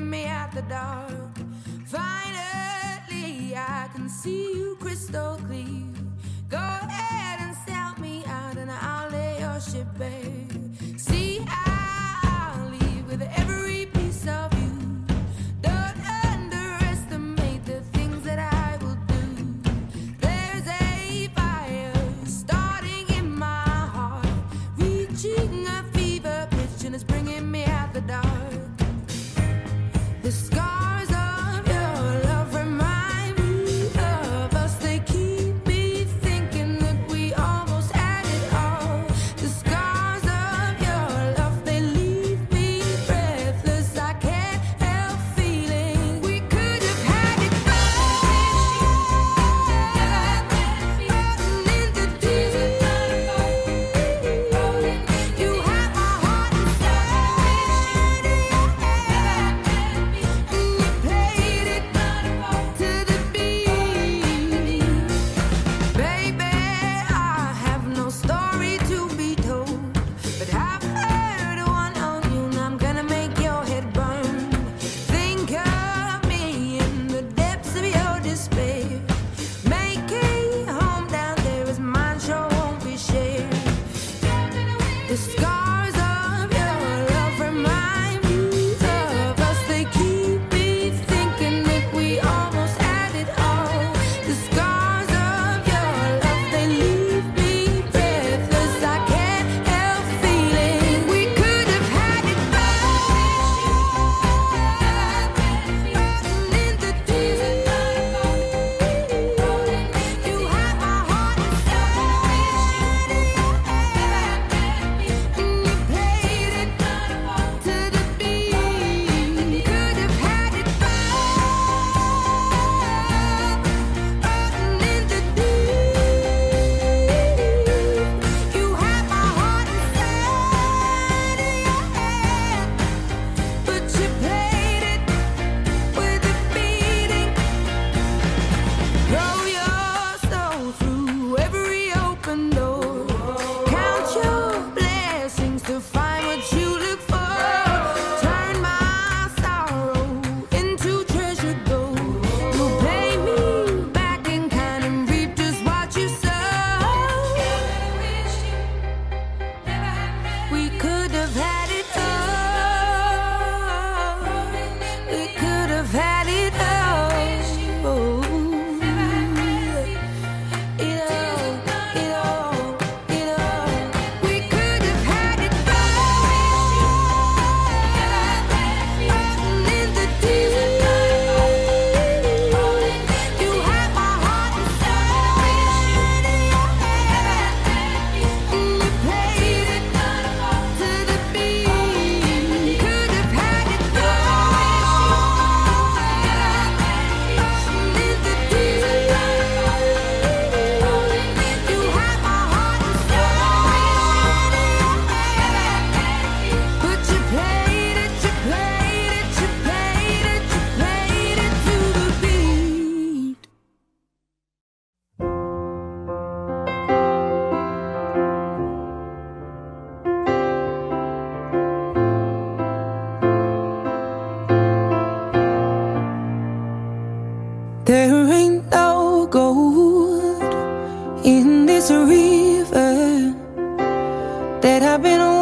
me out the dark. Finally, I can see you crystal clear. Go ahead and sell me out, and I'll lay your ship bare. See, I'll leave with every piece of you. Don't underestimate the things that I will do. There's a fire starting in my heart, reaching a fever pitch, and it's bringing me out the dark. The sky. There ain't no gold in this river that I've been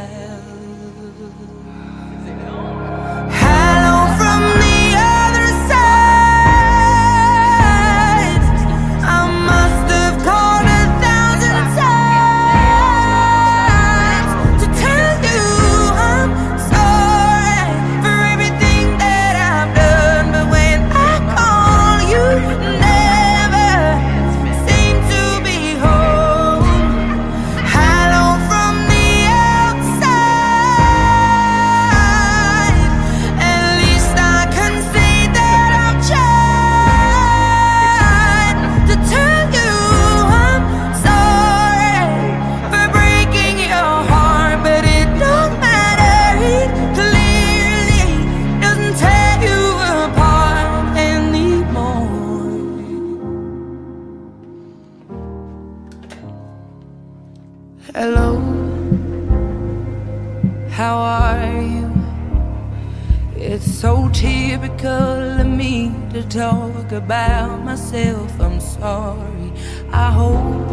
Talk about myself. I'm sorry. I hope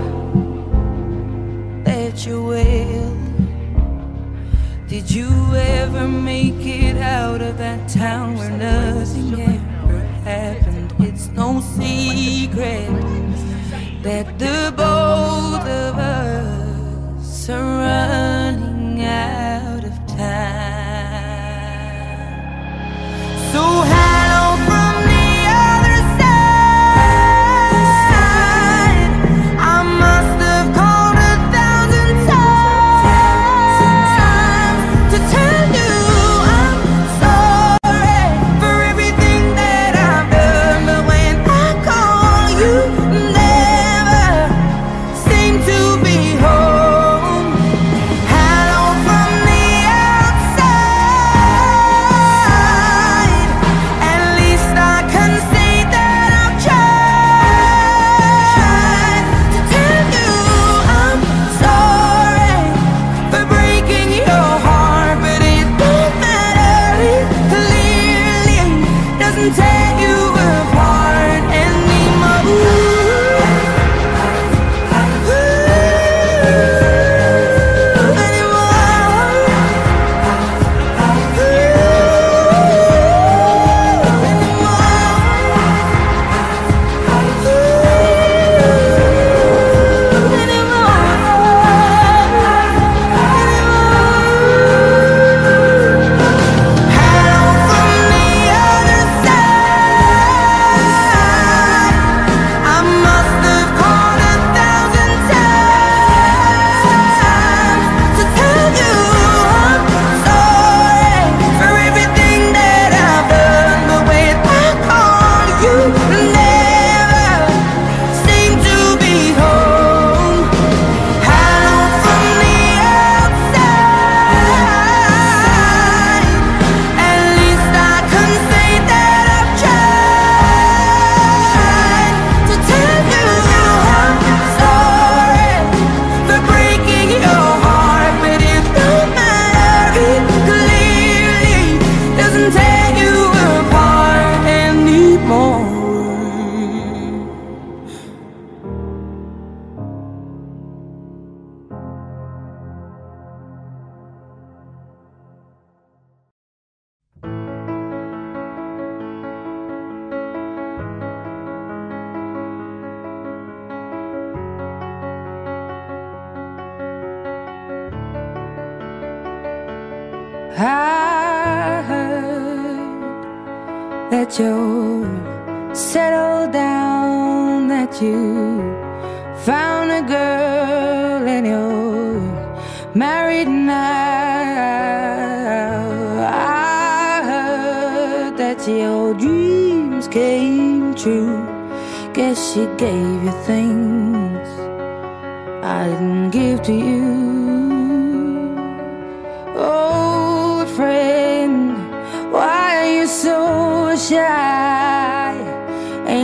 that you will. Did you ever make it out of that town where nothing ever happened? It's no secret that the both of us are running settled down, that you found a girl and you're married now. I heard that your dreams came true. Guess she gave you things I didn't give to you. Old friend, why are you so shy?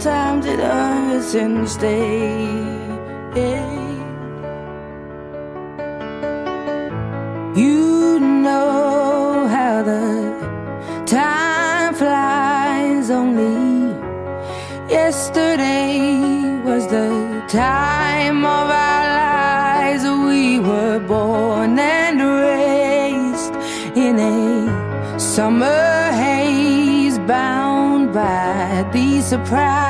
Sometimes it hurts instead. You know how the time flies. Only yesterday was the time of our lives. We were born and raised in a summer haze. Bound by the surprise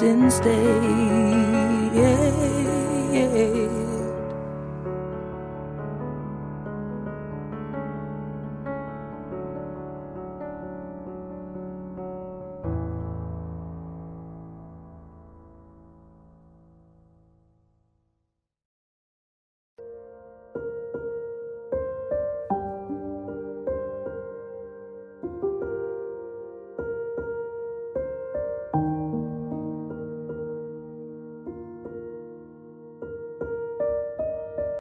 it lasts